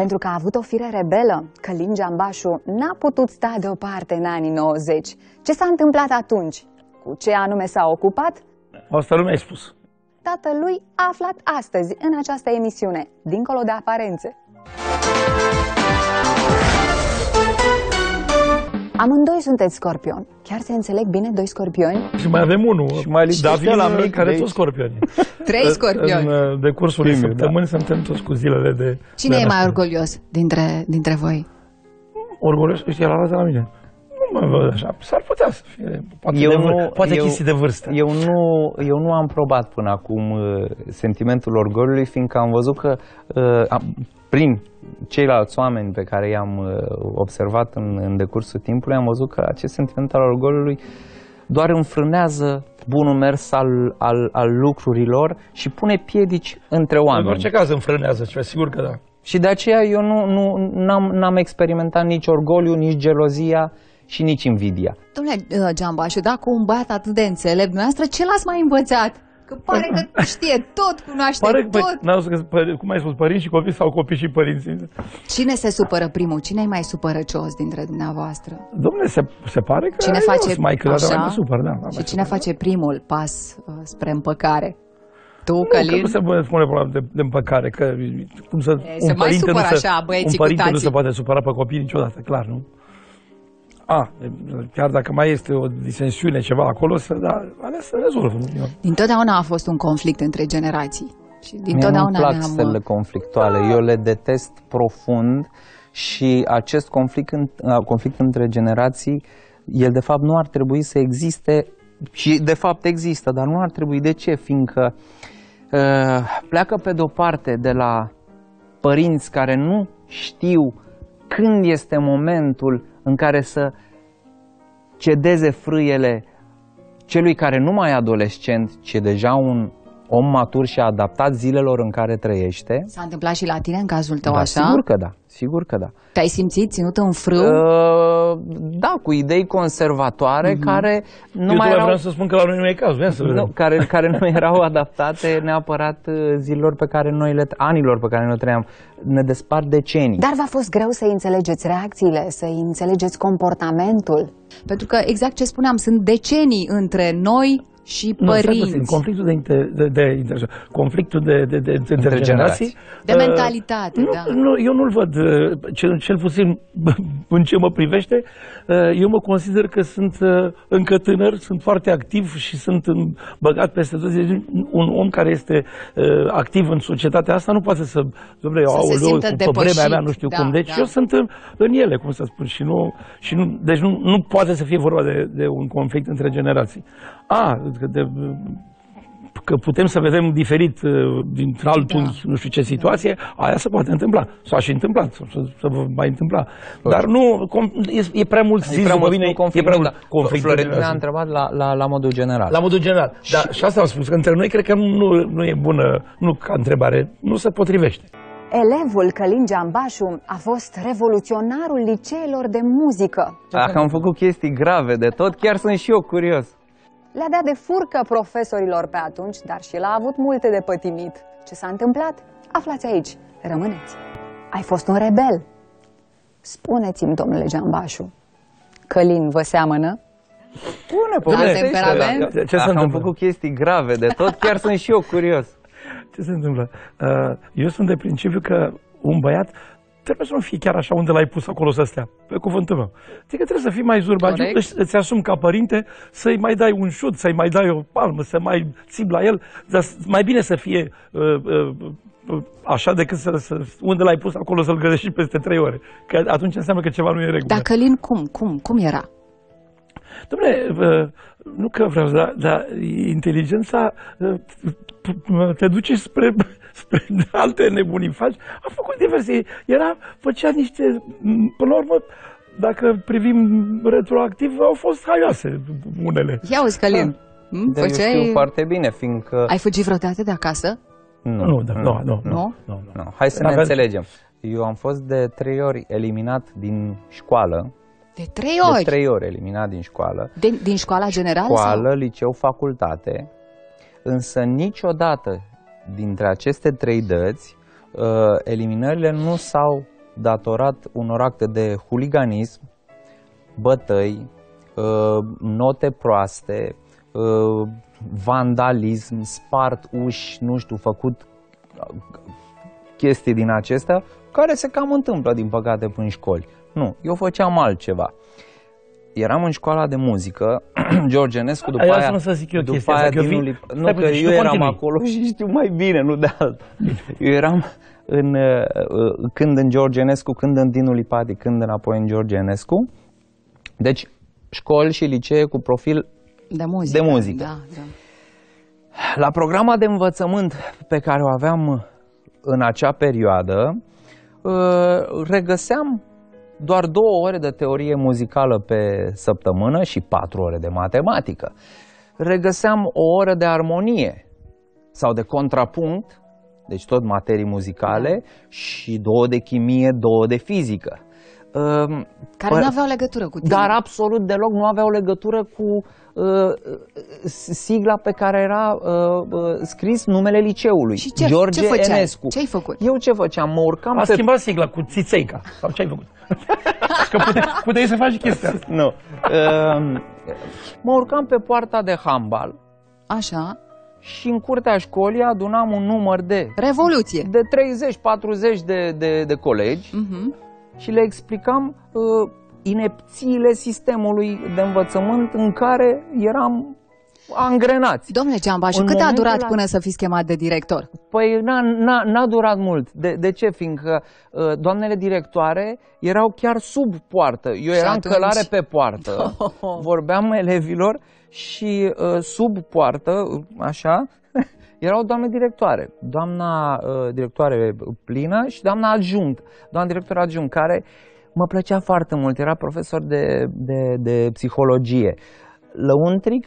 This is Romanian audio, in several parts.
Pentru că a avut o fire rebelă, Călin Giambașu n-a putut sta deoparte în anii 90. Ce s-a întâmplat atunci? Cu ce anume s-a ocupat? Asta lumea ai spus. Tatălui a aflat astăzi în această emisiune, dincolo de aparențe. Amândoi sunteți scorpion. Chiar se înțeleg bine doi scorpioni? Și mai avem unul, Și mai lipsește David, ăla mic care de tot aici. scorpioni. Trei scorpioni. În uh, decursul unei Primul, săptămâni suntem toți cu zilele de... Cine de e mai naștere. orgolios dintre, dintre voi? Orgolios? Știi, la de la mine. Nu mă văd așa. S-ar putea să fie. Poate, Eu de, nu- vâr- poate eu- chestii de vârstă. Eu nu, eu nu am probat până acum uh, sentimentul orgoliului, fiindcă am văzut că uh, am- prin ceilalți oameni pe care i-am uh, observat în, în decursul timpului, am văzut că acest sentiment al orgoliului doar înfrânează bunul mers al, al, al lucrurilor și pune piedici între În oameni. orice caz înfrânează ceva, sigur că da. Și de aceea eu nu, nu n-am, n-am experimentat nici orgoliu, nici gelozia și nici invidia. Domnule uh, Giambașu, dacă un băiat atât de înțelept, dumneavoastră ce l-ați mai învățat? Că pare că știe tot, cunoaște Pare, păi, tot. n-au zis că, păr- cum ai spus, părinți și copii sau copii și părinți. Cine se supără primul? Cine e mai supărăcios dintre dumneavoastră? Domnule, se, se pare că Cine eu face sunt mai câteodată așa? mai super, da. da, Și mai cine super. face primul pas uh, spre împăcare? Tu, Nu, că Călin? nu se poate spune problema de, de împăcare, că cum să, E, se mai supără nu se, așa băieții un cu părinte nu tații. se poate supăra pe copii niciodată, clar, nu? A, chiar dacă mai este o disensiune, ceva acolo, să, da, alea se rezolvă. Nu? Eu- Dintotdeauna a fost un conflict între generații. Și Mie dintotdeauna nu-mi plac ne-am... uh, stelele conflictuale, eu le detest profund și acest conflict, în, a, conflict între generații, el de fapt nu ar trebui să existe și de fapt există, dar nu ar trebui. De ce? Fiindcă uh, pleacă pe de-o parte de la părinți care nu știu când este momentul în care să cedeze frâiele celui care nu mai e adolescent, ci e deja un om matur și adaptat zilelor în care trăiește. S-a întâmplat și la tine în cazul tău da, așa? sigur că da, sigur că da. Te-ai simțit ținut în frâu? Uh, da, cu idei conservatoare care nu eu mai tocmai erau vreau să spun că la noi nu e cazul, ia să vedem. nu, care, care nu erau adaptate neapărat uh, zilelor pe care noi le, anilor pe care noi le trăiam. Ne despart decenii. Dar v-a fost greu să înțelegeți reacțiile, să înțelegeți comportamentul? Pentru că exact ce spuneam, sunt decenii între noi și Nu, stai părinți. puțin, conflictul de, inter, de, de, inter, conflictul de, de, de, de între generații. De uh, mentalitate, nu, da. Nu, eu nu-l văd, uh, cel, cel puțin în ce mă privește, uh, eu mă consider că sunt uh, încă tânăr, sunt foarte activ și sunt în- băgat peste tot. Deci, Un om care este uh, activ în societatea asta nu poate să, domnule, Să se aoleu, simtă pe vremea depășit, mea, nu știu da, cum. Deci da. eu sunt în, în ele, cum să spun, și nu, și nu deci nu, nu poate să fie vorba de, de un conflict între generații. A, că de, că putem să vedem diferit uh, dintr alt Da. unghi, nu știu ce situație, aia se poate întâmpla. S-a și întâmplat, să, să vă mai întâmpla. Dar nu, com, e, e prea mult zis, E prea după mult mine, un conflict, e prea nu, mult da. conflict. Florentin între a generații. întrebat la, la, la modul general. La modul general. Da, și asta am spus, că între noi cred că nu, nu e bună, nu ca întrebare, nu se potrivește. Elevul Călin Giambașu a fost revoluționarul liceelor de muzică. Dacă am făcut chestii grave de tot, chiar sunt și eu curios. Le-a dat de furcă profesorilor pe atunci, dar și el a avut multe de pătimit. Ce s-a întâmplat? Aflați aici. Rămâneți. Ai fost un rebel. Spuneți-mi, domnule Giambașu, Călin vă seamănă? Bune, povestește. temperament? Ce- ce se Dacă am întâmplă? făcut chestii grave de tot, chiar sunt și eu curios. Ce se întâmplă? Uh, Eu sunt de principiu că un băiat trebuie să nu fie chiar așa unde l-ai pus acolo să stea, pe cuvântul meu. Adică trebuie să fii mai zurbagiu, Corect. îți, îți asumi ca părinte să-i mai dai un șut, să-i mai dai o palmă, să mai țip la el, dar s- mai bine să fie uh, uh, uh, așa decât să, să, unde l-ai pus acolo să-l găsești și peste trei ore. Că atunci înseamnă că ceva nu e în regulă. Dar Călin cum? Cum? Cum era? Dom'le, uh, nu că vreau, dar, dar inteligența uh, p- p- te duce spre, spre alte nebunii. Faci, a făcut diverse, era, făcea niște, m, până la urmă, dacă privim retroactiv, au fost haioase unele. Ia uzi, Călin. hm? Dar eu știu Făceai... foarte bine, fiindcă... Ai fugit vreodată de acasă? Nu, Nu, da, nu, nu, nu, Nu? nu, nu, nu. nu. Hai să ne Aveam- înțelegem. Eu am fost de trei ori eliminat din școală. De trei De ori? trei ori eliminat din școală. Din, din școala generală? Școală, liceu, facultate. Însă niciodată dintre aceste trei dăți, uh, eliminările nu s-au datorat unor acte de huliganism, bătăi, uh, note proaste, uh, vandalism, spart uși, nu știu, făcut uh, chestii din acestea, care se cam întâmplă, din păcate, în școli. Nu, eu făceam altceva. Eram în școala de muzică, George Enescu, după Aia aia... să nu să zic eu după chestia aia asta, că Dinu vin- Lip- Stai Nu, că puțin, și eu tu eram continui. acolo și știu mai bine, nu de alt. Eu eram în, uh, uh, când în George Enescu, când în Dinu Lipati, când înapoi în George Enescu. Deci, școli și licee cu profil De muzică. De muzică. Da, da. La programa de învățământ pe care o aveam în acea perioadă, uh, regăseam doar două ore de teorie muzicală pe săptămână și patru ore de matematică. Regăseam o oră de armonie sau de contrapunct, deci tot materii muzicale, și două de chimie, două de fizică. Um, Care Păi- nu aveau legătură cu tine. dar absolut deloc nu aveau legătură cu uh, sigla pe care era uh, uh, scris numele liceului. Și ce, George ce făceai? Enescu. Ce ai făcut? Eu ce făceam? Mă urcam A pe... schimbat sigla cu țițeica. Sau ce ai făcut? că puteai, puteai să faci chestia asta. Nu. Uh, mă urcam pe poarta de handbal Așa. și în curtea școlii adunam un număr de Revoluție. de 30-40 de, de, de colegi Mhm. Și le explicam uh, inepțiile sistemului de învățământ în care eram angrenați. Domnule Geambașu, În cât a momentul durat ăla- până să fiți chemat de director? Păi n-a, n-a, n-a durat mult. De, de ce? Fiindcă uh, doamnele directoare erau chiar sub poartă. Eu eram atunci? călare pe poartă, vorbeam elevilor și uh, sub poartă, uh, așa, erau doamne directoare. Doamna uh, directoare plină și doamna adjunct, doamna director adjunct, care mă plăcea foarte mult. Era profesor de, de, de psihologie. Lăuntric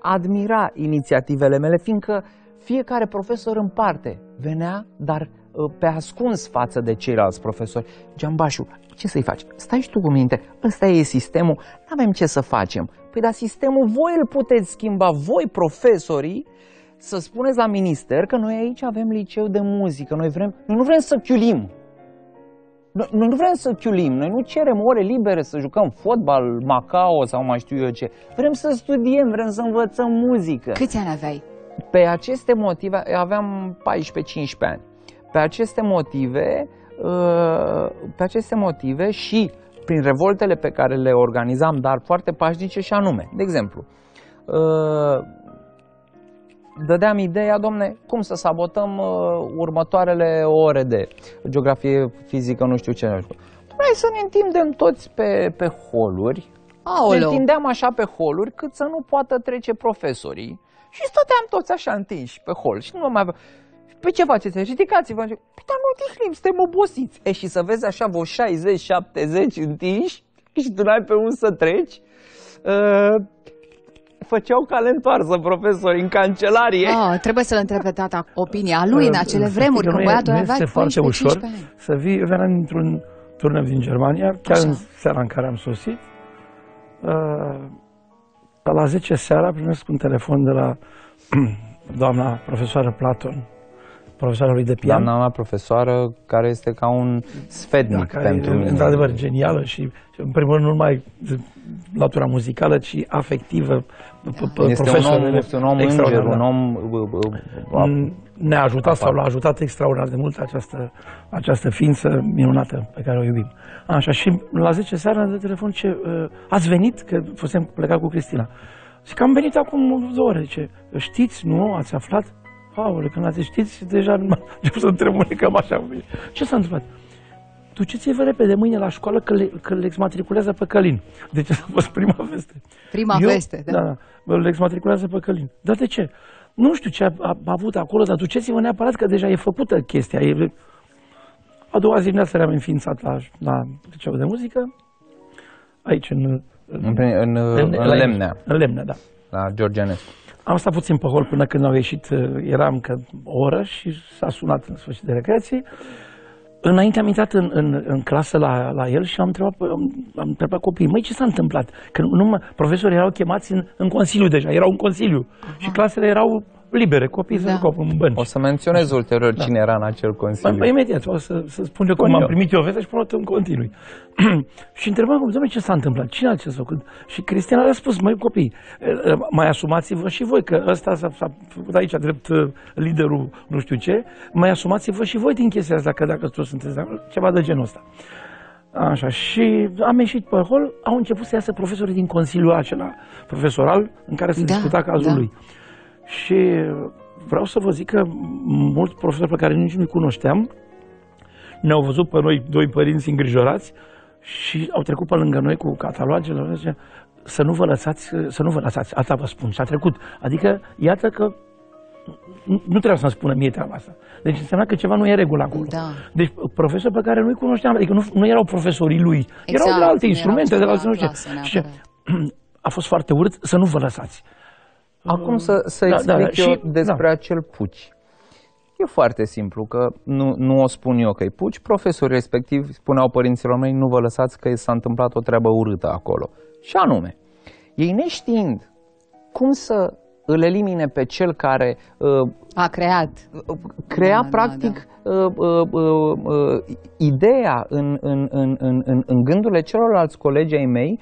admira inițiativele mele, fiindcă fiecare profesor în parte venea, dar uh, pe ascuns față de ceilalți profesori. Geambașu, ce să-i faci? Stai și tu cu minte, ăsta e sistemul, nu avem ce să facem. Păi dar sistemul voi îl puteți schimba, voi profesorii, să spuneți la minister că noi aici avem liceu de muzică, noi vrem, noi nu vrem să chiulim. Noi, noi nu vrem să chiulim, noi nu cerem ore libere să jucăm fotbal, Macao sau mai știu eu ce. Vrem să studiem, vrem să învățăm muzică. Câți ani aveai? Pe aceste motive, aveam 14-15 ani. Pe aceste motive, uh, pe aceste motive și prin revoltele pe care le organizam, dar foarte pașnice și anume. De exemplu, uh, dădeam ideea, domne, cum să sabotăm uh, următoarele ore de geografie, fizică, nu știu ce. Nu știu. Hai să ne întindem toți pe, pe holuri, ne Aoleu. întindeam așa pe holuri cât să nu poată trece profesorii și stăteam toți așa întinși pe hol și nu mai avea... Pe ce faceți? Ridicați-vă! Păi dar nu odihnim, suntem obosiți. E și să vezi așa vreo 60-70 întinși și tu n-ai pe unde să treci. Uh, făceau cale întoarsă profesori în cancelarie. Oh, trebuie să-l întreb pe tata opinia lui în acele vremuri, Știi că când nu e- băiatul nu avea este foarte 14-15 ușor ani. să vii, eu veneam într-un turneu din Germania, chiar Așa. în seara în care am sosit. Uh, Pe la 10 seara primesc un telefon de la doamna profesoară Platon, profesoara lui de pian. Doamna mea profesoară, care este ca un sfetnic care pentru e mine. într-adevăr genială și, în primul rând, nu numai de latura muzicală, ci afectivă. p- p- Este un profesorul om, este un om extraordinar, înger, un da. om... uh, uh, Mm, ne-a ajutat sau l-a ajutat extraordinar de mult această, această ființă minunată pe care o iubim. Așa, și la 10 seara de telefon ce, uh, ați venit, că fusem plecat cu Cristina. Zic că am venit acum două ore. Ce, știți, nu? Ați aflat? Aole, când ați știți, deja nu m-a început să tremuricăm așa. Ce s-a întâmplat? Duceți-vă repede mâine la școală că le, că le exmatriculează pe Călin. Deci asta a fost prima veste. Prima Eu- veste, da. Da, da. Le exmatriculează pe Călin. Dar de ce? Nu știu ce a, a, a avut acolo, dar duceți-vă neapărat că deja e făcută chestia. E... A doua zi dimineața le-am înființat la, la liceul de muzică, aici în, În, în, în, în la- Lemnea, În Lemnea, da. la Georgianescu. Am stat puțin pe hol până când au ieșit, uh, eram că o oră și s-a sunat în sfârșit de recreație. Înainte am intrat în, în, în clasă la, la el și am întrebat, pe- am, am întrebat copiii, măi, ce s-a întâmplat? Că nu, mă, profesorii erau chemați în, în consiliu deja, erau în consiliu și clasele erau libere, copiii Da. să jucau în bănci. O să menționez ulterior cine era în acel Păi, consiliu. păi, imediat, o să, să spun eu cum Spun am eu. primit eu vestea și până în continui. și întrebam, domnule, ce s-a întâmplat? Cine a ce s-a făcut? Și Cristian a răspuns, măi copii, eh, mai asumați-vă și voi, că ăsta s-a, s-a făcut aici drept eh, liderul nu știu ce, mai asumați-vă și voi din chestia asta, că dacă toți sunteți de acord, ceva de genul ăsta. Așa, și am ieșit pe hol, au început să iasă profesorii din consiliul acela profesoral în care se Da, discuta cazul da. lui. Și vreau să vă zic că mulți profesori pe care nici nu-i cunoșteam ne-au văzut pe noi doi părinți îngrijorați și au trecut pe lângă noi cu catalogele și zice, să nu vă lăsați, să nu vă lăsați, asta vă spun, și a trecut. Adică, iată că nu, nu trebuia să-mi spună mie treaba asta. Deci înseamnă că ceva nu e în regulă acolo. Da. Deci profesori pe care nu-i cunoșteam, adică nu, nu erau profesorii lui, erau Exact, de la alte nu instrumente, erau de la ceva nu știu clasă ce. Și neapărat. a fost foarte urât să nu vă lăsați. Acum să, să Da, explic da, eu și- despre da. acel puci. E foarte simplu, că nu, nu o spun eu că e puci. Profesorii respectivi spuneau părinților mei, nu vă lăsați că s-a întâmplat o treabă urâtă acolo. Și anume, ei neștiind cum să îl elimine pe cel care uh, A creat. crea Da, da, practic Uh, uh, uh, uh, ideea în, în, în, în, în, în gândurile celorlalți colegi ai mei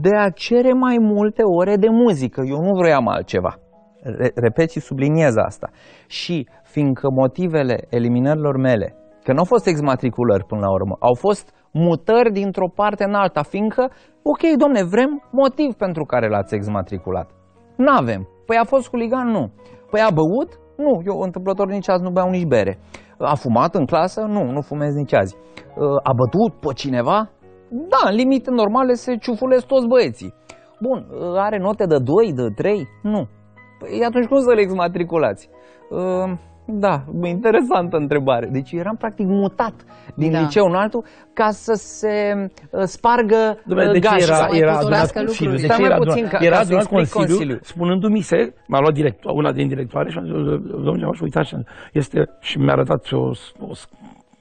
de a cere mai multe ore de muzică. Eu nu vroiam altceva. Re- repet și subliniez asta. Și fiindcă motivele eliminărilor mele, că nu au fost exmatriculări până la urmă, au fost mutări dintr-o parte în alta, fiindcă, ok, domne, vrem motiv pentru care l-ați exmatriculat. N-avem. Păi a fost huligan? Nu. Păi a băut? Nu. Eu întâmplător nici azi nu beau nici bere. A fumat în clasă? Nu, nu fumez nici azi. A bătut pe cineva? Da, în limite normale se ciufulesc toți băieții. Bun, are note de 2, de 3? Nu. Păi atunci cum să le exmatriculați? Uh, Da, interesantă întrebare. Deci eram practic mutat din Da. liceu în altul ca să se uh, spargă Dom'le, uh, de ce gașca. era, mai era puturească adunat Consiliu? De lucrurile. Stai ce mai era puțin adunat, ca- era ca să adunat explic Consiliu, Consiliul. spunându-mi se, m-a luat direct, una din directoare și a zis, domnule Geamaș, uitați, este, și mi-a arătat o, o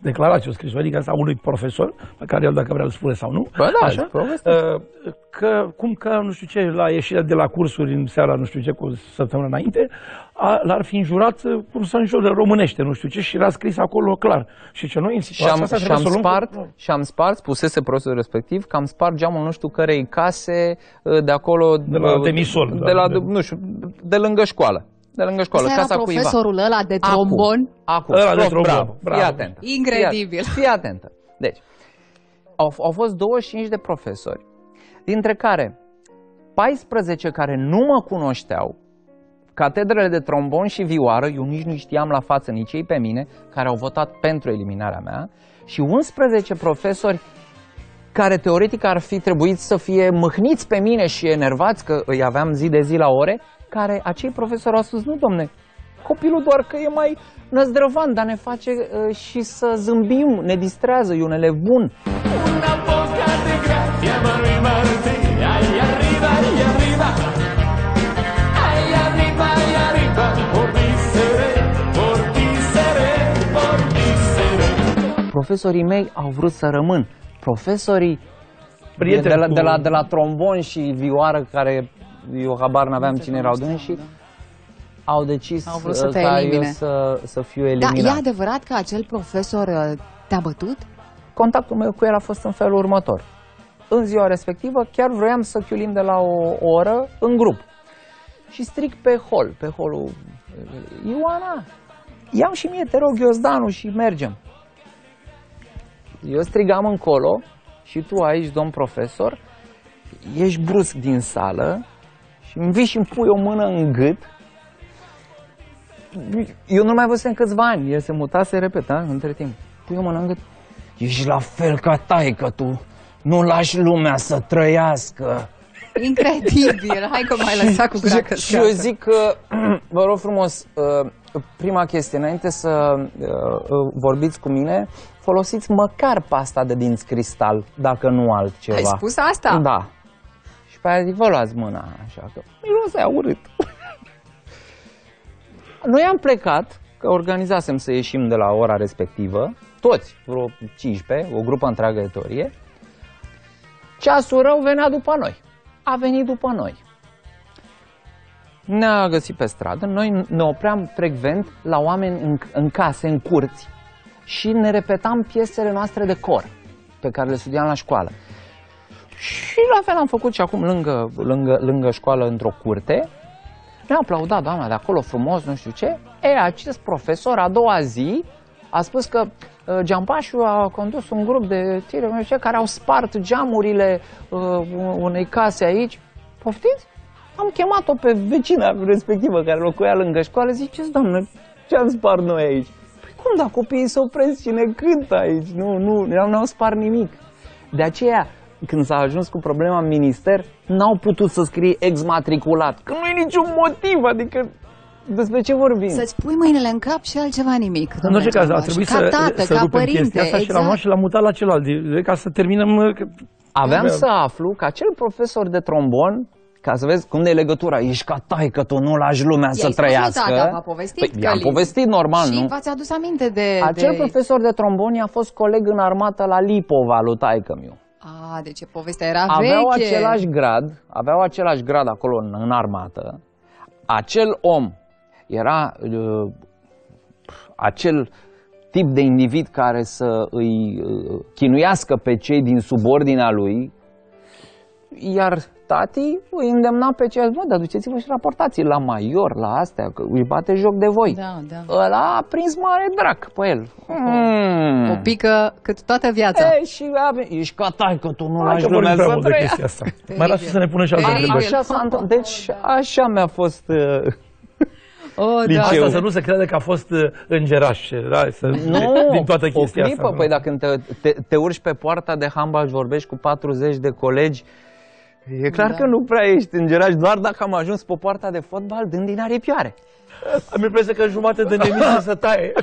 declarație, o scrisoare din asta a unui profesor, pe care el dacă vrea îl spune sau nu, Bă, da, așa, poveste. uh, că, cum că, nu știu ce, la ieșirea de la cursuri în seara, nu știu ce, cu o săptămână înainte, a, l-ar fi înjurat uh, cum să înjură românește, nu știu ce, și era scris acolo clar. Și ce noi în Și situația am, asta și trebuie am să o luăm cu- spart, și am spart, spusese profesorul respectiv, că am spart geamul nu știu cărei case uh, de acolo... De la uh, demisol, De da, la, de- nu știu, de lângă școală. De lângă școală, Ăsta era casa cuiva. profesorul ăla de trombon. Acum, Ăla de prof, trombon, bravo, bravo. Fii atentă. Incredibil. Fii, fii atentă. Deci, au, au fost 25 de profesori, dintre care 14 care nu mă cunoșteau, catedrele de trombon și vioară, eu nici nu știam la față nici ei pe mine, care au votat pentru eliminarea mea, și 11 profesori care teoretic ar fi trebuit să fie mâhniți pe mine și enervați că îi aveam zi de zi la ore, care acei profesori au spus, nu domne, copilul doar că e mai năzdrăvan, dar ne face uh, și să zâmbim, ne distrează, e un elev bun. Una boca de gracia para arribarte, ay arriba, ay arriba, ay arriba, ay arriba, por ti seré, por ti seré, por ti seré. Profesorii mei au vrut să rămân. Profesorii de, Prieteni de, la, cu- de, la, de la trombon și vioară, care eu habar n-aveam cine erau dânsii, au decis Au vrut să uh, te ca eu elimine. să, să fiu Da, eliminat. e adevărat că acel profesor uh, te-a bătut? Contactul meu cu el a fost în felul următor. În ziua respectivă chiar vroiam să chiulim de la o oră în grup. Și stric pe hol, pe holul Ioana, ia și mie, te rog, Iozdanu și mergem. Eu strigam încolo și tu aici, domn profesor, ești brusc din sală și îmi vii și îmi pui o mână în gât. Eu nu mai văzusem câțiva ani, el se mutase, repet, da? între timp. Pui o mână în gât. Ești la fel ca taică tu. Nu lași lumea să trăiască. Incredibil! Hai că m-ai lăsat cu gura Și, și eu zic că, vă rog frumos, uh, prima chestie, înainte să uh, uh, vorbiți cu mine, folosiți măcar pasta de dinți cristal, dacă nu altceva. Ai spus asta? Da. Și pe aia zic, vă luați mâna, așa că mirosea urât. Noi am plecat, că organizasem să ieșim de la ora respectivă, toți, vreo 15, o grupă întreagă de teorie. Ceasul rău venea după noi. A venit după noi. ne-a găsit pe stradă, noi ne opream frecvent la oameni în, în case, în curți și ne repetam piesele noastre de cor pe care le studiam la școală. Și la fel am făcut și acum lângă, lângă, lângă școală într-o curte. Ne-a aplaudat doamna de acolo frumos, nu știu ce. E, acest profesor a doua zi a spus că uh, Geampașu a condus un grup de tine, nu știu ce, care au spart geamurile uh, unei case aici. Poftiți? Am chemat-o pe vecina respectivă care locuia lângă școală, ziceți, doamnă, ce am spart noi aici? Păi cum, da, copiii se opresc și ne cântă aici, nu, nu, nu n-au spart nimic. De aceea, când s-a ajuns cu problema în minister, n-au putut să scrie exmatriculat, că nu e niciun motiv, adică despre ce vorbim? Să-ți pui mâinile în cap și altceva nimic. În domnule orice caz, a Geambaș. trebuit ca să, tată, să ca rupem părinte, chestia asta și l-am exact. luat și l-am mutat la celălalt, de- ca să terminăm... uh, că- Aveam Da. să aflu că acel profesor de trombon, ca să vezi cum de e legătura, ești ca taică tu, nu lași lumea să I-ai spus lui trăiască. tata, v-a povestit păi, i-am Călin. povestit normal, și nu? v-ați adus aminte de... Acel de... profesor de tromboni a fost coleg în armată la Lipova lui taică miu. A, deci povestea era Aveau veche. același grad, aveau același grad acolo în, în armată. Acel om era uh, acel tip de individ care să îi uh, chinuiască pe cei din subordinea lui, iar tati îi îndemna pe cei, bă, dar duceți-vă și raportați la major, la astea, că îi bate joc de voi. Da, da. Ăla a prins mare drac pe el. Mm. O pică cât toată viața. E, și ave, ești ca taică, tu nu Hai lași că vorbim lumea prea să mult de trăiască. chestia asta. Mai lasă să ne punem și alte Teribil. întrebări. Așa s-a întâmplat. Deci așa mi-a fost uh, Oh, da. liceu. Asta să nu se crede că a fost uh, îngeraș, da? Să, Nu, din toată chestia o clipă, asta. păi dacă te, te, te urci pe poarta de handbal și vorbești cu 40 de colegi, e clar Da. că nu prea ești îngeraș, doar dacă am ajuns pe poarta de fotbal dând din aripioare. Am impresia că jumate de nemic să taie.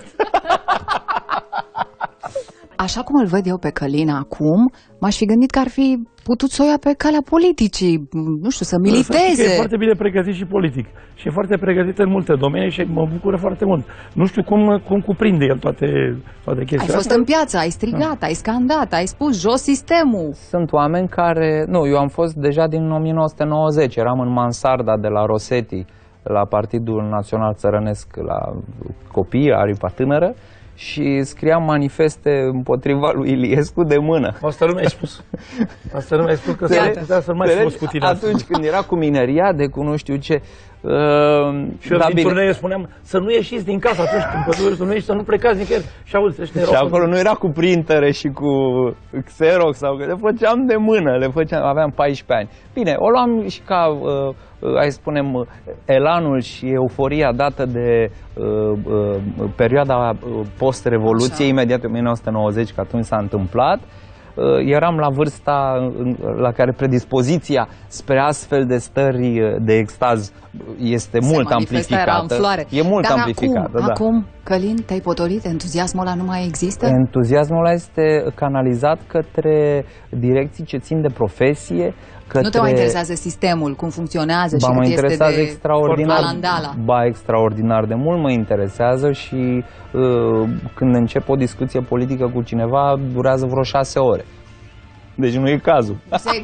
Așa cum îl văd eu pe Călin acum, m-aș fi gândit că ar fi putut să o ia pe calea politicii, nu știu, să Să știi că militeze. e foarte bine pregătit și politic. Și e foarte pregătit în multe domenii și mă bucură foarte mult. Nu știu cum, cum cuprinde el toate, toate Ai chestiile fost astea. în piață, ai strigat, ai scandat, ai spus jos sistemul. Sunt oameni care... Nu, eu am fost deja din 1990, eram în mansarda de la Rosetti, la Partidul Național Țărănesc, la copii, aripa tânără, și scriam manifeste împotriva lui Iliescu de mână. Asta nu mi-ai spus. Asta nu mi-ai spus că Înțelegi? să, să nu mai Înțelegi? spus cu tine asta. Atunci când era cu mineria, de cu nu știu ce... Uh, Și eu da, din bine. turnee spuneam să nu ieșiți din casă atunci când pădureți, să nu ieșiți, să nu plecați nicăieri. Și auzi, ăștia erau... Și acolo nu era cu printere și cu Xerox sau că le făceam de mână, le făceam, aveam 14 ani. Bine, o luam și ca, uh, uh, hai să spunem, uh, elanul și euforia dată de uh, uh, perioada uh, post-revoluție, Așa. imediat în 1990, că atunci s-a întâmplat. Uh, eram la vârsta în- la care predispoziția spre astfel de stări uh, de extaz este Se mult manifesta, era în amplificată. floare. E mult Dar amplificată, acum, da. acum, Călin, te-ai potolit? Entuziasmul ăla nu mai există? Entuziasmul ăla este canalizat către direcții ce țin de profesie, către... Nu te mai interesează sistemul, cum funcționează și Ba, mă cât este interesează de extraordinar. alandala. Ba, extraordinar de mult mă interesează și uh, când încep o discuție politică cu cineva, durează vreo șase ore. Deci nu e cazul. Nu ți-ai,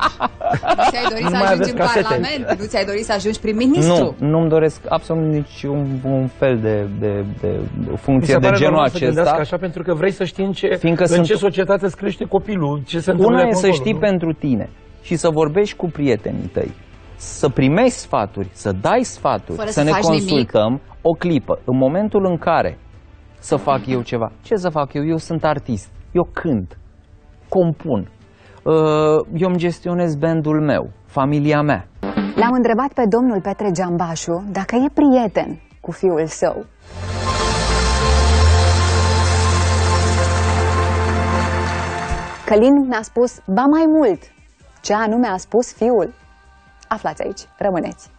nu ți-ai dorit Nu să mai ajungi aveți în casete. Parlament? Nu ți-ai dorit să ajungi prim-ministru? Nu, nu-mi doresc absolut niciun un fel de, de, de Mi funcție se de pare genul normal să gândească acesta. așa pentru că vrei să știi în ce, Fiindcă în sunt- ce societate îți crește copilul, ce se întâmplă Una de e să acolo, știi nu? pentru tine și să vorbești cu prietenii tăi, să primești sfaturi, să dai sfaturi, Fără să să ne faci consultăm o clipă. În momentul în care să fac eu ceva, ce să fac eu? Eu sunt artist, eu cânt, compun, Uh, eu îmi gestionez bandul meu, familia mea. L-am întrebat pe domnul Petre Giambașu dacă e prieten cu fiul său. Călin mi-a spus, ba mai mult, ce anume a spus fiul. Aflați aici, rămâneți.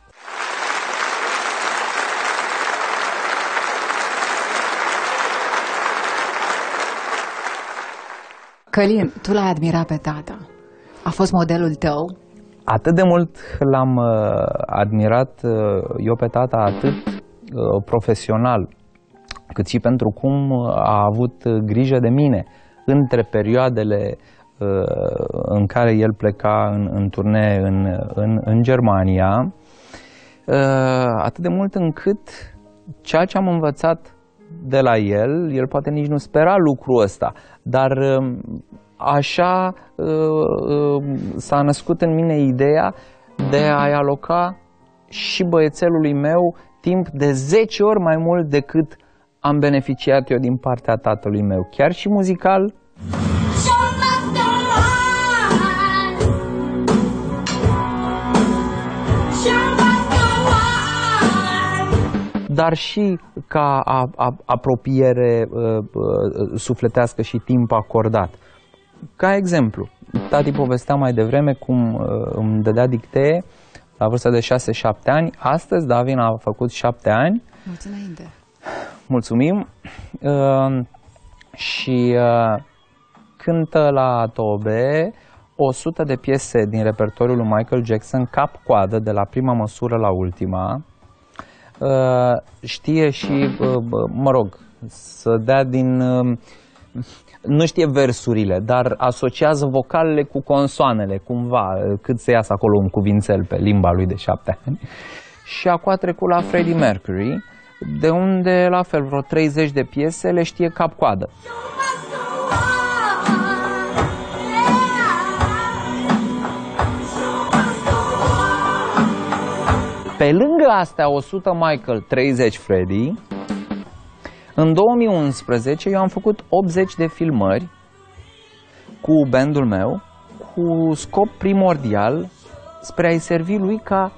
Călin, tu l-ai admirat pe tata. A fost modelul tău? Atât de mult l-am uh, admirat uh, eu pe tata, atât uh, profesional, cât și pentru cum a avut uh, grijă de mine între perioadele uh, în care el pleca în, în turnee în, în, în Germania. uh, atât de mult încât ceea ce am învățat de la el, el poate nici nu spera lucrul ăsta, dar uh, așa uh, uh, s-a născut în mine ideea de a-i aloca și băiețelului meu timp de 10 ori mai mult decât am beneficiat eu din partea tatălui meu, chiar și muzical, dar și ca a, a, apropiere uh, uh, sufletească și timp acordat. Ca exemplu, tati povestea mai devreme cum uh, îmi dădea dictee la vârsta de 6-7 ani. Astăzi Davin a făcut 7 ani, Mulți înainte. mulțumim, uh, și uh, cântă la tobe 100 de piese din repertoriul lui Michael Jackson cap-coadă, de la prima măsură la ultima. Uh, știe și, uh, bă, mă rog, să dea din... uh, Nu știe versurile, dar asociază vocalele cu consoanele, cumva, uh, cât să iasă acolo un cuvințel pe limba lui de șapte ani. Și acum a trecut la Freddie Mercury, de unde, la fel, vreo 30 de piese le știe cap-coadă. Pe lângă astea 100 Michael, 30 Freddy, în 2011 eu am făcut 80 de filmări cu bandul meu cu scop primordial spre a-i servi lui ca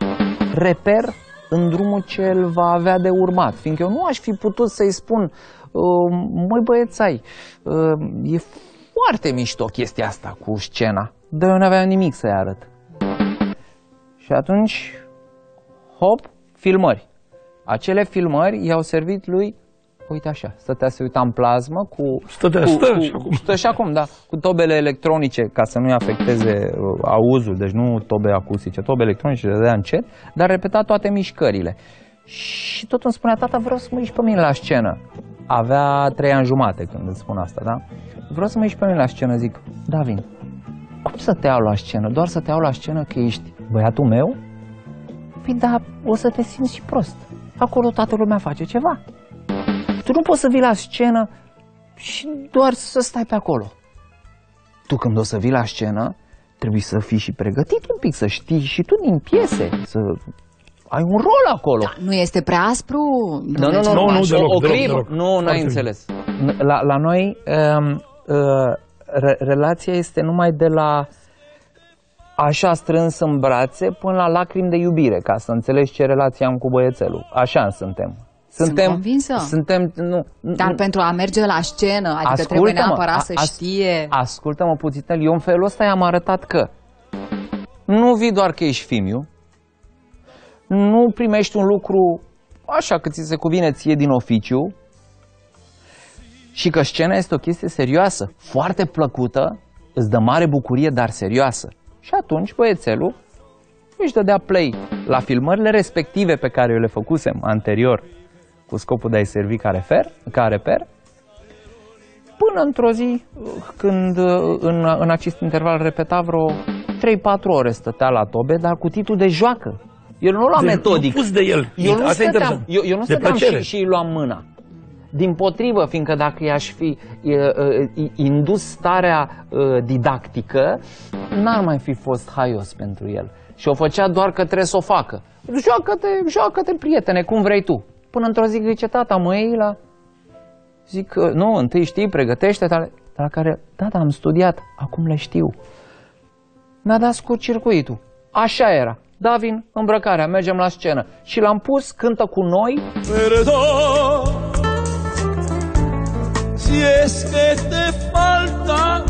reper în drumul ce el va avea de urmat. Fiindcă eu nu aș fi putut să-i spun, "Uh, măi băiețai, uh, e foarte mișto chestia asta cu scena, dar eu nu aveam nimic să-i arăt. Și atunci hop, filmări. Acele filmări i-au servit lui, uite așa, stătea să uita în plasmă cu... Stătea, cu, stă cu, și acum. Stă și acum, da, cu tobele electronice ca să nu-i afecteze uh, auzul, deci nu tobe acustice, tobe electronice, le dădea încet, dar repeta toate mișcările. Și tot îmi spunea, tata, vreau să mă ieși pe mine la scenă. Avea trei ani jumate când îți spun asta, da? Vreau să mă ieși pe mine la scenă, zic, Davin, cum să te iau la scenă? Doar să te iau la scenă că ești băiatul meu? Păi da, o să te simți și prost. Acolo toată lumea face ceva. Tu nu poți să vii la scenă și doar să stai pe acolo. Tu când o să vii la scenă, trebuie să fii și pregătit un pic, să știi și tu din piese, să ai un rol acolo. Nu este prea aspru? Nu, nu, nu, Nu, nu, o- deloc, o deloc, clipă. deloc. Nu, n-ai Foarte înțeles. N- La, la noi um, uh, re- relația este numai de la așa strâns în brațe până la lacrimi de iubire, ca să înțelegi ce relație am cu băiețelul. Așa suntem. Suntem, convinsă. Suntem, nu, Dar nu- pentru a merge la scenă, adică trebuie Ascultă-mă, neapărat a- să as- știe... Ascultă-mă puțin, eu în felul ăsta i-am arătat că nu vii doar că ești fimiu, nu primești un lucru așa cât ți se cuvine ție din oficiu și că scena este o chestie serioasă, foarte plăcută, îți dă mare bucurie, dar serioasă. Și atunci băiețelul își dădea play la filmările respective pe care eu le făcusem anterior cu scopul de a-i servi ca refer, ca reper Până într-o zi, când uh, în, în acest interval repeta vreo 3-4 ore stătea la tobe, dar cu titlul de joacă. Eu nu luam De- metodic. pus de el. Eu nu Asta e stăteam, interesant. eu, eu nu De stăteam plăcere. și, și îi luam mâna. Din potrivă, fiindcă dacă i-aș fi e, e, indus starea e, didactică, n-ar mai fi fost haios pentru el. Și o făcea doar că trebuie să o facă. Joacă-te, joacă-te, prietene, cum vrei tu. Până într-o zi zice, tata, mă iei la... Zic, că, nu, întâi știi, pregătește dar la care, da, da, am studiat, acum le știu. Mi-a dat scurt circuitul. Așa era. Davin, îmbrăcarea, mergem la scenă. Și l-am pus, cântă cu noi, Perdón si es que te falta.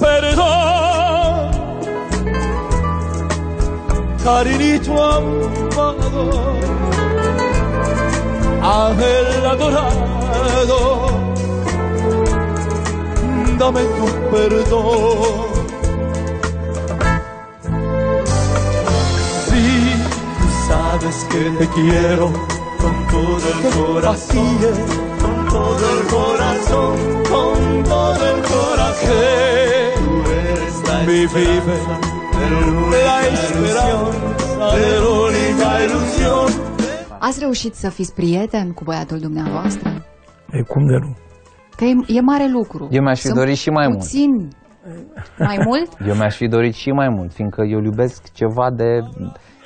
Perdón, cariñito amado, ángel adorado, dame tu perdón. Sí, tú sabes que te quiero con todo el corazón, con todo el corazón, con todo el corazón. Tú eres mi vida la esperanza de la única ilusión. Ați reușit să fiți prieten cu băiatul dumneavoastră? E, cum de nu? Că e, e mare lucru. Eu mi-aș fi Sunt dorit și mai mult. puțin mai mult? Eu mi-aș fi dorit și mai mult, fiindcă eu îl iubesc ceva de...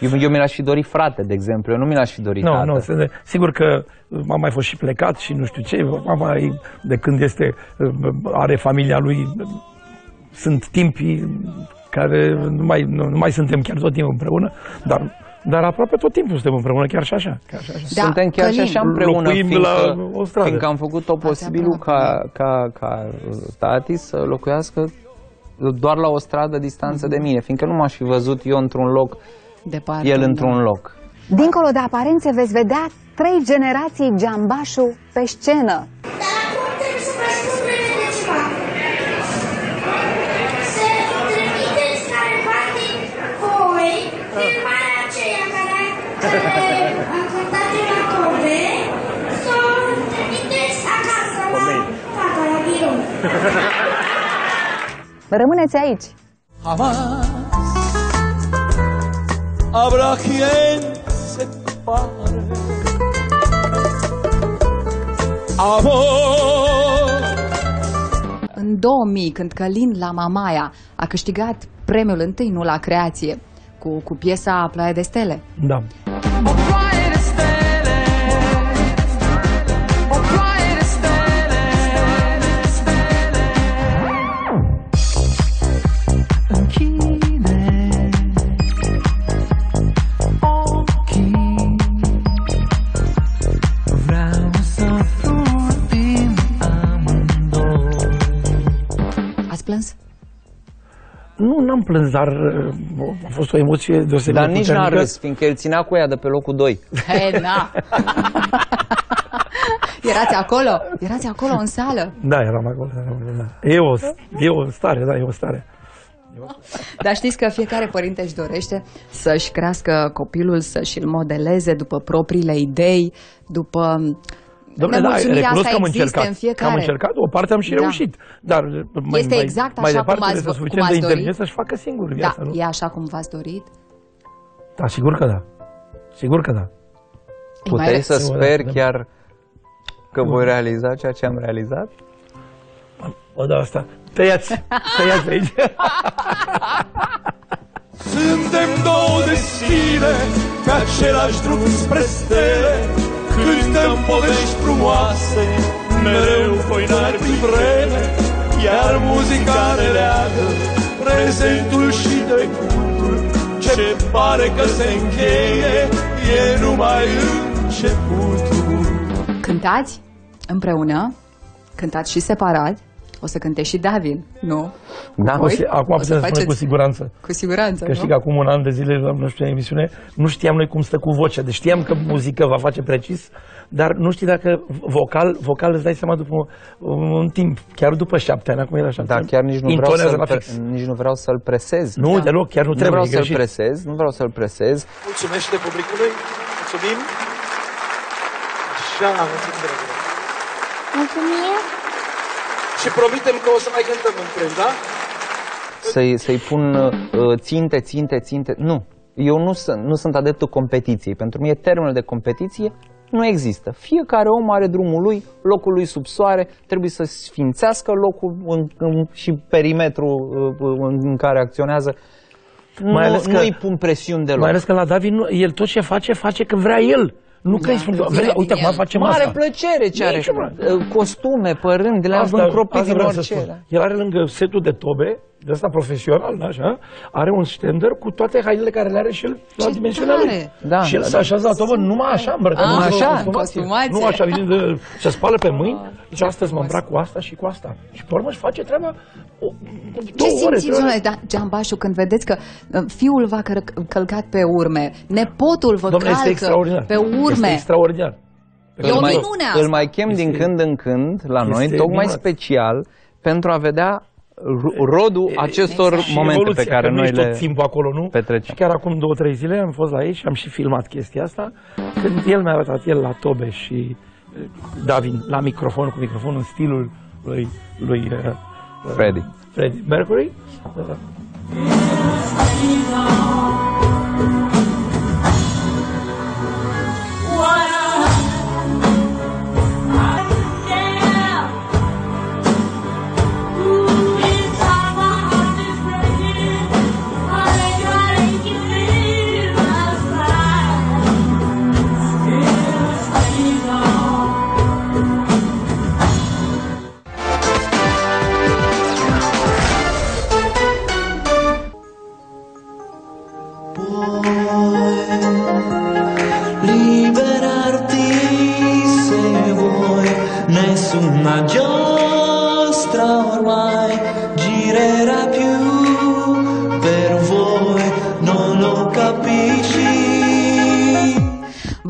Eu, eu mi l-aș fi dorit frate, de exemplu, eu nu mi l-aș fi dorit Nu, tată. nu, sunt- sigur că am mai fost și plecat și nu știu ce. Mama, e- de când este, are familia lui, sunt timpii care nu mai, nu, nu mai suntem chiar tot timpul împreună, dar, dar aproape tot timpul suntem împreună, chiar și așa. Chiar și așa. Da, Suntem chiar și Călin. așa împreună, Locuim fiindcă, la o stradă. fiindcă am făcut tot posibilul ca, aproape. ca, ca tati să locuiască doar la o stradă distanță de mine, fiindcă nu m-aș fi văzut eu într-un loc, Departe, el da. într-un loc. Dincolo de aparențe veți vedea trei generații Giambașu pe scenă. Dar acum trebuie să mai spun de ceva. Să trimiteți care parte voi filmarea aceea care, care am cântat eu la tobe, să o trimiteți acasă la tata, la birou. Rămâneți aici! Jamás habrá quien se compare. Amor. În 2000, când Călin la Mamaia a câștigat premiul întâi, nu la creație, cu, cu piesa Ploaia de Stele. Da. N-am plâns, dar uh, a fost o emoție deosebit Dar de nici n-a puternică. râs, fiindcă el ținea cu ea de pe locul 2. He, na! Erați acolo? Erați acolo în sală? Da, eram acolo. eram acolo, Da. E, o, e o stare, da, e o stare. Dar știți că fiecare părinte își dorește să-și crească copilul, să-și îl modeleze după propriile idei, după... Dom'le, da, Nemulțumirea recunosc asta că am există încercat. în fiecare. Că am încercat, o parte am și Da. reușit. Dar mai, Este mai, exact mai așa departe cum ați- trebuie cum suficient de ați dorit? inteligent să-și facă singur Da, viața, nu? e așa cum v-ați dorit? Da, sigur că da. Sigur că da. Îi mai Puteai re- să Sigur, speri da. chiar că voi realiza ceea ce am realizat? O, da, asta. Tăiați, tăiați aici. Suntem două destine Pe același drum spre stele Cântăm povești frumoase Mereu foinari prin vreme Iar muzica ne leagă Prezentul și trecutul. Ce pare că se încheie E numai începutul. Cântați împreună, cântați și separat, o să cânte și David, nu? Da. Voi? O să- Acum O putem să să spunem faceți- cu siguranță. Cu siguranță, Că nu? știi că acum un an de zile la nu știu ce emisiune, nu știam noi cum stă cu vocea. Deci știam că muzică va face precis, dar nu știi dacă vocal, vocal îți dai seama după un, un timp, chiar după șapte ani, acum era șapte Da, ani, chiar nici nu vreau intonează să-l, la pre- fix. nici nu vreau să-l presez. Nu, deloc, chiar nu Nu trebuie, vreau e să-l greșit. presez, nu vreau să-l presez. Mulțumește publicului Mulțumim Așa, mulțumim dragilor. Mulțumim! Și promitem că o să mai cântăm împreună, da? Să-i, să-i pun uh, ținte, ținte, ținte. Nu. Eu nu sunt, nu sunt adeptul competiției. Pentru mine termenul de competiție nu există. Fiecare om are drumul lui, locul lui sub soare, trebuie să sfințească locul în, în, și perimetrul uh, în, în care acționează. Nu, Mai ales că- nu îi pun presiuni deloc. Mai ales că la David, nu, el tot ce face, face că vrea el. Nu că îi spune, vine vrea, din uite, acum el. facem Mare asta. plăcere ce are. Nici mă. Uh, Costume, părând, le-am încropit asta din vreau să orice. spun. da. El are lângă setul de tobe, de asta profesional, da, așa, are un stender cu toate hainele care le are și el la Ce dimensiunea lui. tare! Da, și el da, se așează la tobă numai așa, îmbrăcat. Ah, într-o așa, consumație. consumație. Nu așa, vine de, se spală pe mâini, deci astăzi mă îmbrac cu asta și cu asta. Și pe urmă își face treaba o, Ce două ore. simțiți, trei ore. domnule da, Giambașu, când vedeți că uh, fiul v-a căr- călcat pe urme, nepotul vă Domnule, este calcă extraordinar. pe urme? Este extraordinar. E o Îl mai, minune asta. îl mai chem din Este- când în când la noi, este tocmai minunat. special, pentru a vedea ro- rodul acestor exact. Și momente pe evoluția, care că nu noi ești le... tot timpul acolo, nu? petrecem. Și chiar acum două, trei zile am fost la ei și am și filmat chestia asta. Când el mi-a arătat, el la tobe și eh, David la microfon, cu microfonul în stilul lui, lui eh, Freddy. Freddie Mercury. Uh,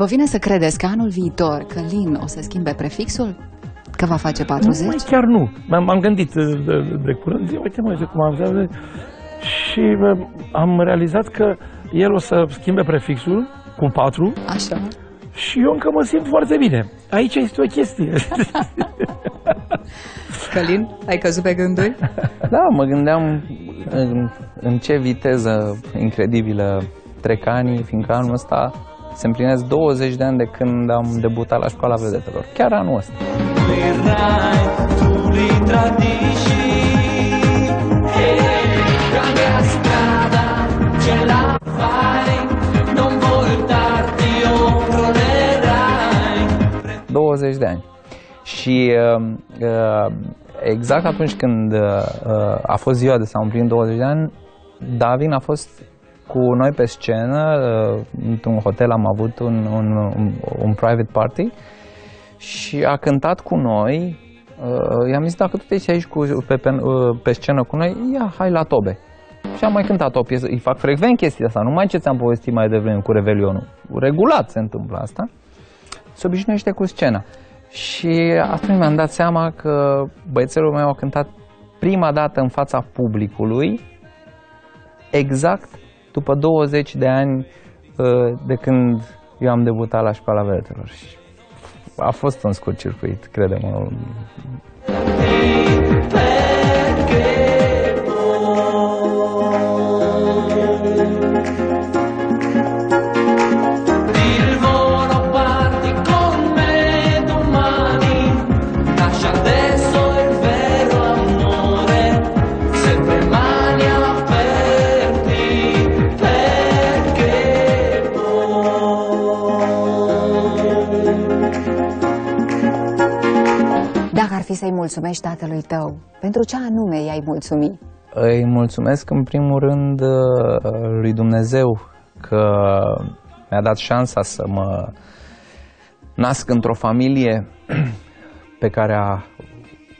Vă vine să credeți că anul viitor Călin o să schimbe prefixul? Că va face 40? Mai chiar nu. M-am, m-am gândit de, de, de curând, zi, uite mă, uite cum am zis, și bă, am realizat că el o să schimbe prefixul cu 4 Așa. și eu încă mă simt foarte bine. Aici este o chestie. Călin, ai căzut pe gânduri? Da, mă gândeam în, în ce viteză incredibilă trec anii, fiindcă anul ăsta se împlinesc 20 de ani de când am debutat la școala vedetelor. Chiar anul ăsta. Verrai, tu li tradisci. E cambia strada, ce la fai, non voltarti o crollerai. 20 de ani. Și uh, uh, exact atunci când uh, uh, a fost ziua de s-au împlinit 20 de ani, Davin a fost cu noi pe scenă, uh, într-un hotel am avut un, un, un, un private party și a cântat cu noi. Uh, i-am zis, dacă tu te aici cu, pe, pe, uh, pe scenă cu noi, ia, hai la tobe. Și am mai cântat o piesă, îi fac frecvent chestia asta, numai ce ți-am povestit mai devreme cu Revelionul. Regulat se întâmplă asta se obișnuiește cu scena. Și atunci mi-am dat seama că băiețelul meu a cântat prima dată în fața publicului, exact după 20 de ani uh, de când eu am debutat la școala vedetelor. Și a fost un scurt circuit, credem ar fi să-i mulțumești tatălui tău, pentru ce anume i-ai mulțumi? Îi mulțumesc în primul rând uh, lui Dumnezeu că mi-a dat șansa să mă nasc într-o familie pe care a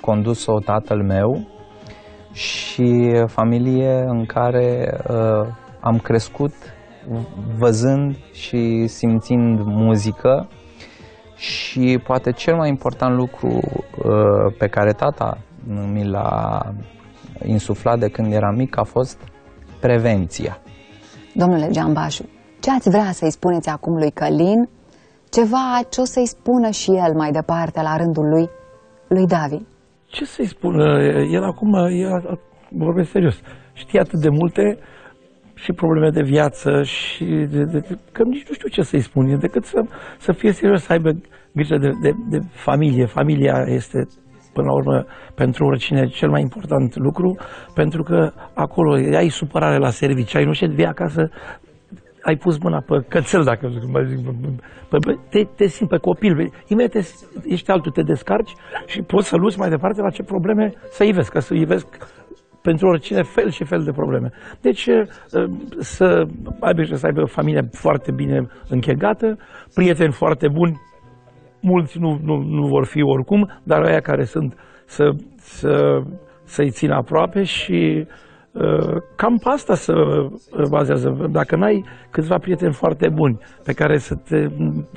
condus-o tatăl meu și familie în care uh, am crescut văzând și simțind muzică și poate cel mai important lucru uh, pe care tata mi l-a insuflat de când eram mic a fost prevenția. Domnule Giambașu, ce ați vrea să-i spuneți acum lui Călin? Ceva ce o să-i spună și el mai departe la rândul lui, lui David. Ce să-i spun? El acum, el, vorbesc serios, știe atât de multe și probleme de viață și de, de, de, că nici nu știu ce să-i spun, e decât să, să fie serios, să aibă grijă de, de, de familie. Familia este până la urmă, pentru oricine, cel mai important lucru, pentru că acolo ai supărare la serviciu, ai nu știi, vii acasă, ai pus mâna pe cățel, dacă mai zic, pe, pe, te, te simți pe copil, imediat te, ești altul, te descarci și poți să luți mai departe la ce probleme să ivesc, că să ivesc pentru oricine fel și fel de probleme. Deci să aibă să aibă familia foarte bine închegată, prieteni foarte buni, mulți nu, nu, nu vor fi oricum, dar aia care sunt să, să, să-i țină aproape și uh, cam pe asta să bazează. Dacă n-ai câțiva prieteni foarte buni pe care să te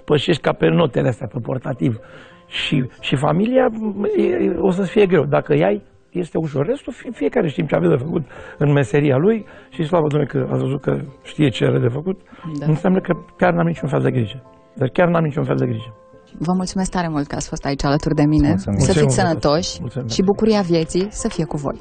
pășești ca pe notele astea, pe portativ și, și familia, e, o să-ți fie greu. Dacă ai este ușor. Restul, fie, fiecare știm ce avem de făcut în meseria lui și slavă Domnului că a văzut că știe ce are de făcut, da. înseamnă că chiar n-am niciun fel de grijă. Dar chiar n-am niciun fel de grijă. Vă mulțumesc tare mult că ați fost aici alături de mine. Mulțumim. Să fiți Mulțumim. sănătoși Mulțumim. și bucuria vieții să fie cu voi.